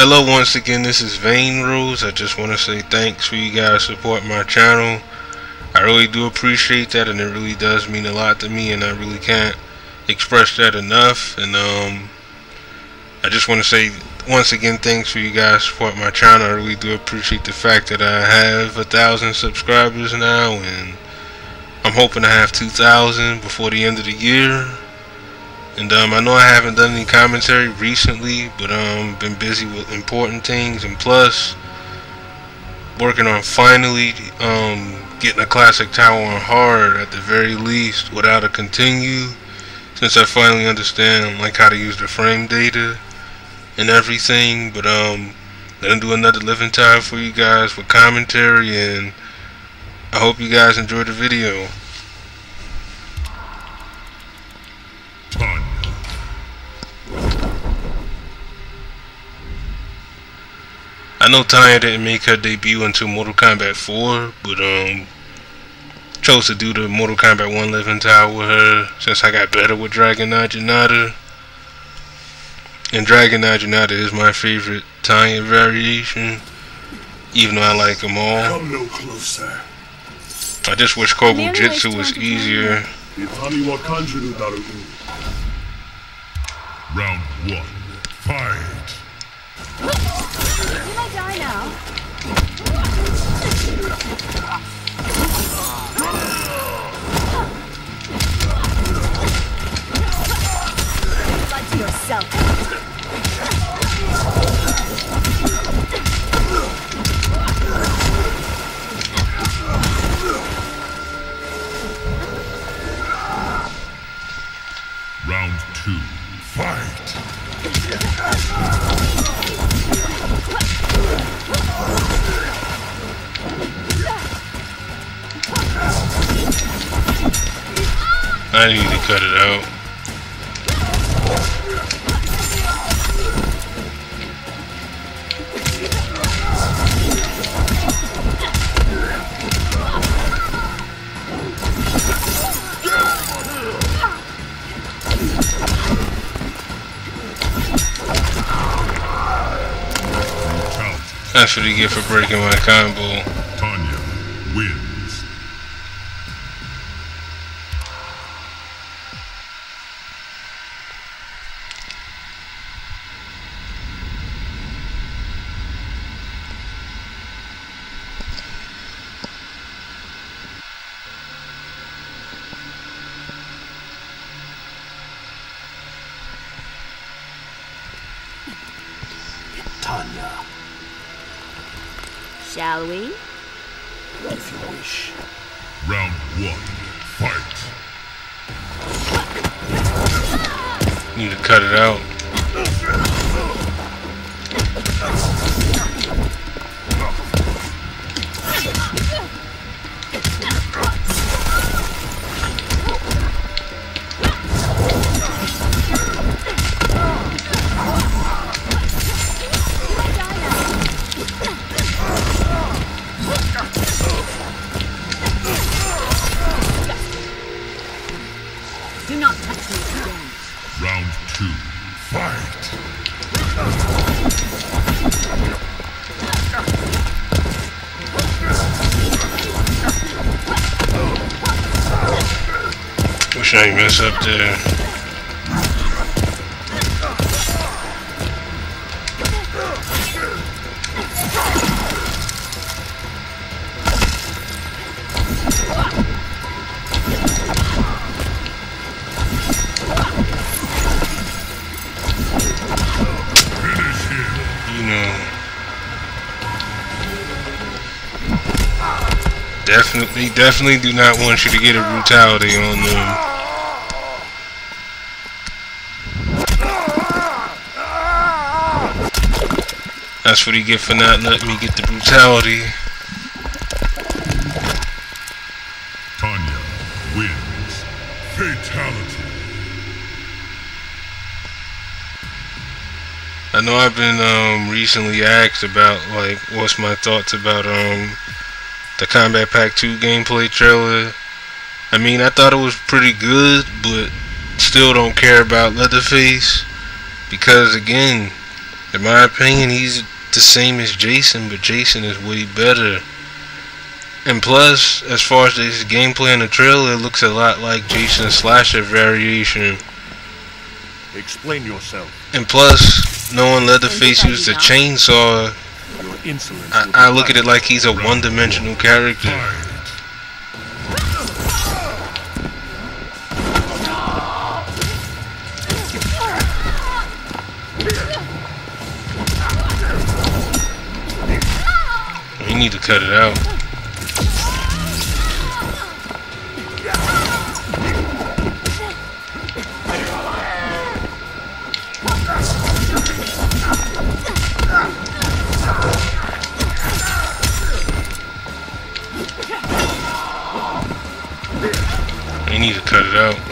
Hello once again, this is VainRose. I just want to say thanks for you guys support my channel. I really do appreciate that and it really does mean a lot to me and I really can't express that enough and um I just want to say once again thanks for you guys support my channel. I really do appreciate the fact that I have a thousand subscribers now and I'm hoping to have 2,000 before the end of the year. And um, I know I haven't done any commentary recently, but um, been busy with important things, and plus working on finally um, getting a classic tower on hard at the very least without a continue. Since I finally understand like how to use the frame data and everything, but um, gonna do another living time for you guys with commentary, and I hope you guys enjoy the video. I know Tanya didn't make her debut until Mortal Kombat 4, but um, chose to do the Mortal Kombat 1 Living Tower with her since I got better with Dragon Naginata. And Dragon Naginata is my favorite Tanya variation, even though I like them all. Come no closer. I just wish Kobu Jutsu was easier. Round one, fight. Now? Cut it out. That's what you get for breaking my combo. Tanya wins. Tanya, Shall we? if you wish. Round one, fight. Need to cut it out. Wish I up there. You know. Definitely, definitely do not want you to get a brutality on them. That's what he get for not letting me get the brutality. Tanya wins. Fatality. I know I've been um recently asked about like what's my thoughts about um the Kombat Pack 2 gameplay trailer. I mean, I thought it was pretty good, but still don't care about Leatherface because again, In my opinion, he's the same as Jason, but Jason is way better. And plus, as far as this gameplay in the trailer, it looks a lot like Jason Slasher variation. Explain yourself. And plus, knowing Leatherface used a chainsaw, Your insolence. I, I look at it like he's a one-dimensional character. Need to cut it out. You need to cut it out.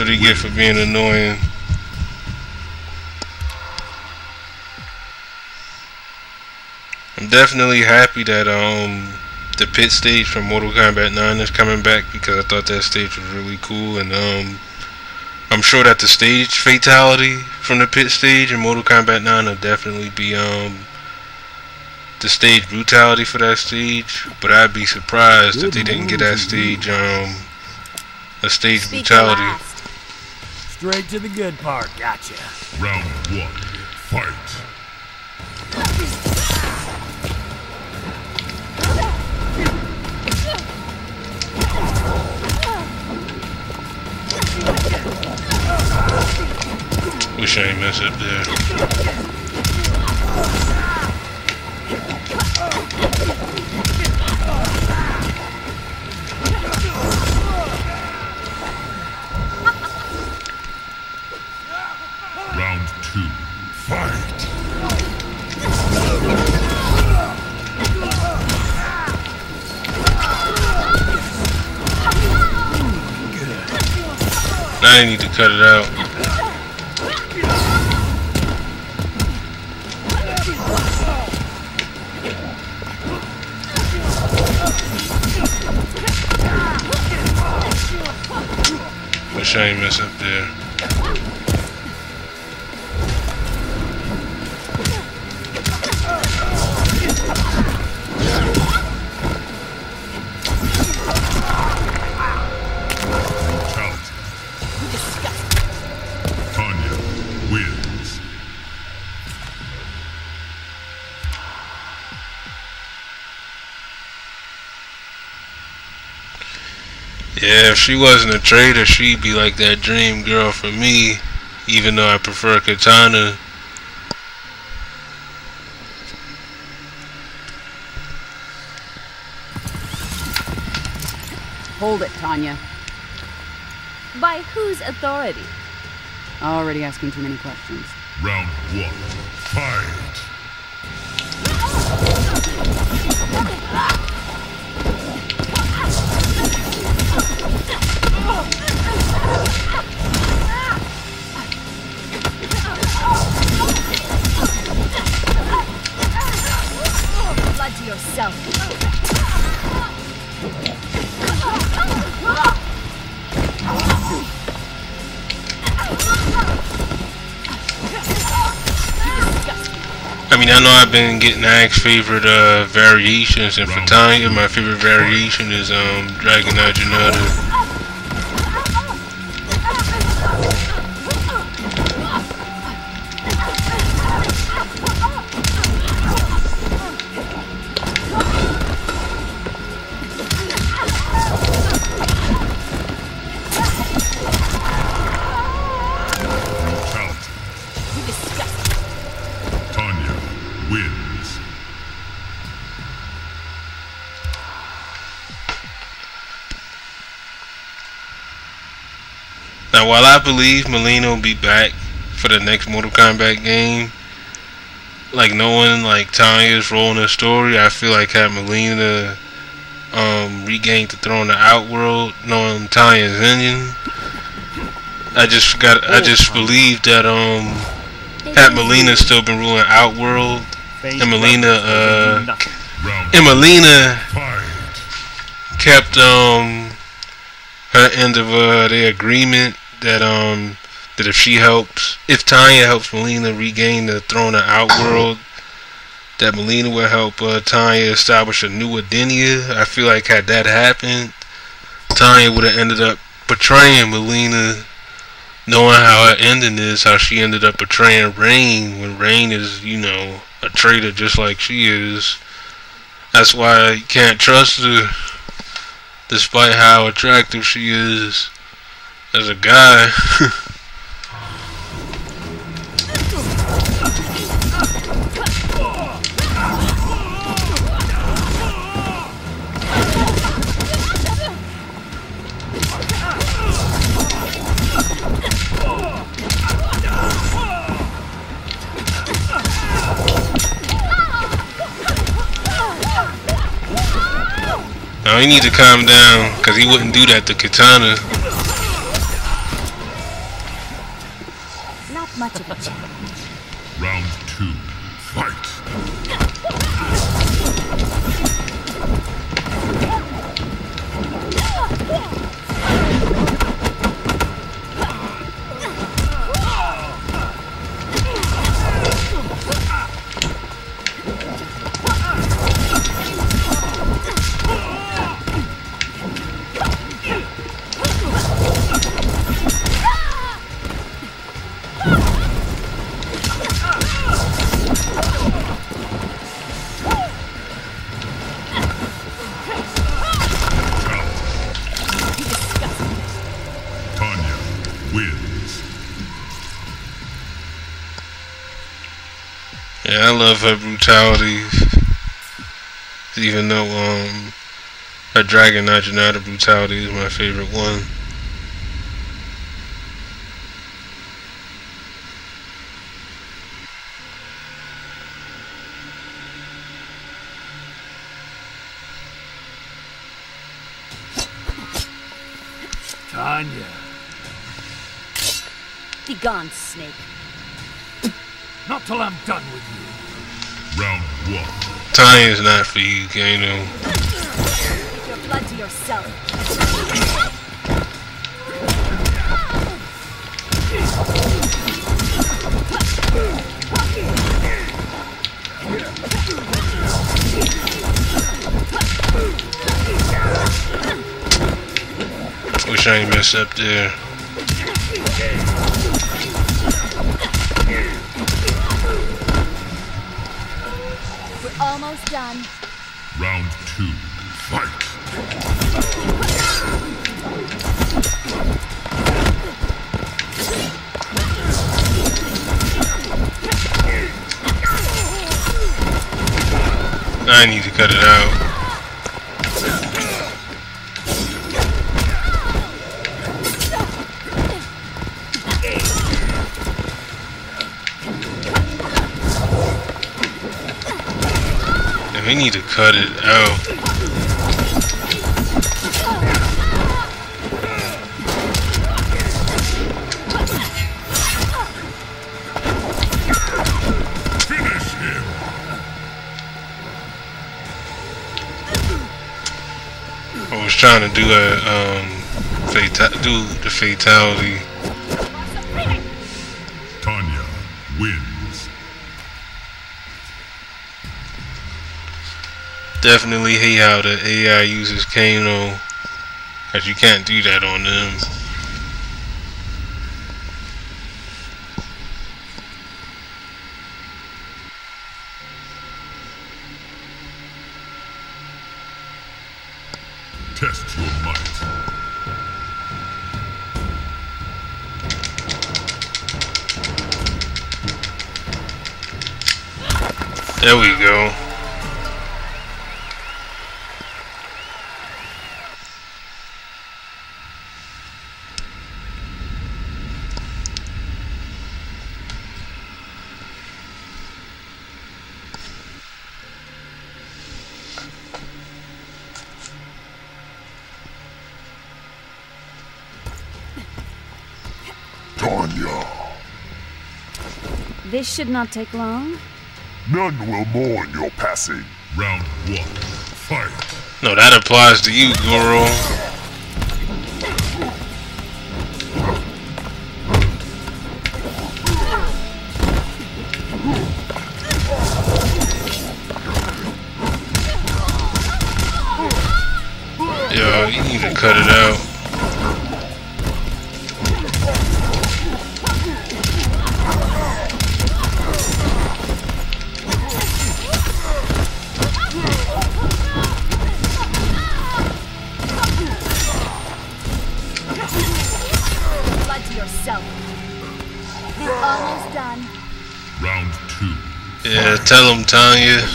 What he get for being annoying. I'm definitely happy that um the pit stage from Mortal Kombat 9 is coming back because I thought that stage was really cool and um I'm sure that the stage fatality from the pit stage in Mortal Kombat 9 will definitely be um the stage brutality for that stage, but I'd be surprised if they didn't get that stage um a stage brutality. Last. Straight to the good part. Gotcha. Round one. Fight. Wish I ain't mess up there. Cut it out. Wish I ain't mess up there. Yeah, if she wasn't a traitor, she'd be like that dream girl for me. Even though I prefer Katana. Hold it, Tanya. By whose authority? Already asking too many questions. Round one. Fight. I know I've been getting asked favorite uh, variations, and for Tanya, my favorite variation is um, Dragon Knight Now, while I believe Mileena will be back for the next Mortal Kombat game, like knowing like Tanya's role in the story, I feel like had Mileena um, regained the throne of Outworld, knowing Tanya's engine, I just got I just believe that um had Mileena still been ruling Outworld, and Mileena weapons will do uh. And fight. kept um her end of uh their agreement that um that if she helps if Tanya helps Mileena regain the throne of Outworld that Mileena will help uh, Tanya establish a new Edenia. I feel like had that happened, Tanya would have ended up betraying Mileena knowing how her ending is, how she ended up betraying Rain when Rain is, you know, a traitor just like she is. That's why you can't trust her despite how attractive she is as a guy. now he needs to calm down because he wouldn't do that to Katana. I love her brutality. Even though um her Dragon Naginata brutality is my favorite one. Tanya. Begone, snake. Not till I'm done with you. Round one. Tanya's not for you, Kano. Your blood to yourself. Wish I ain't messed up there. Done. Round two. Fight. I need to cut it out. Need to cut it out. I was trying to do a um do the fatality. Definitely hate how the AI uses Kano. Cause you can't do that on them. Test your might. There we go. Tanya. This should not take long. None will mourn your passing. Round one. Fight. No, that applies to you, Goro. Yo, you need to cut it out. Tell him, Tanya.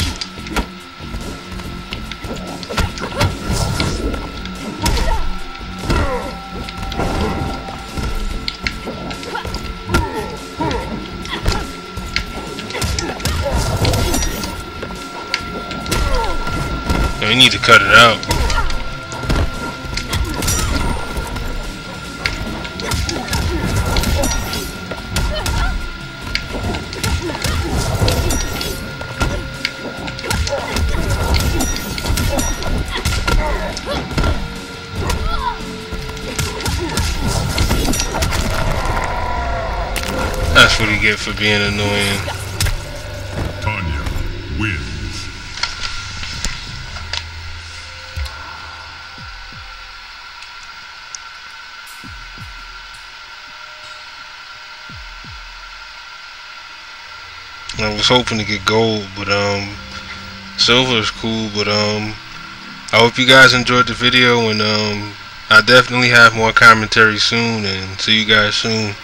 We need to cut it out. That's what you get for being annoying. Tanya wins. I was hoping to get gold, but um, silver is cool. But um, I hope you guys enjoyed the video, and um, I definitely have more commentary soon. And see you guys soon.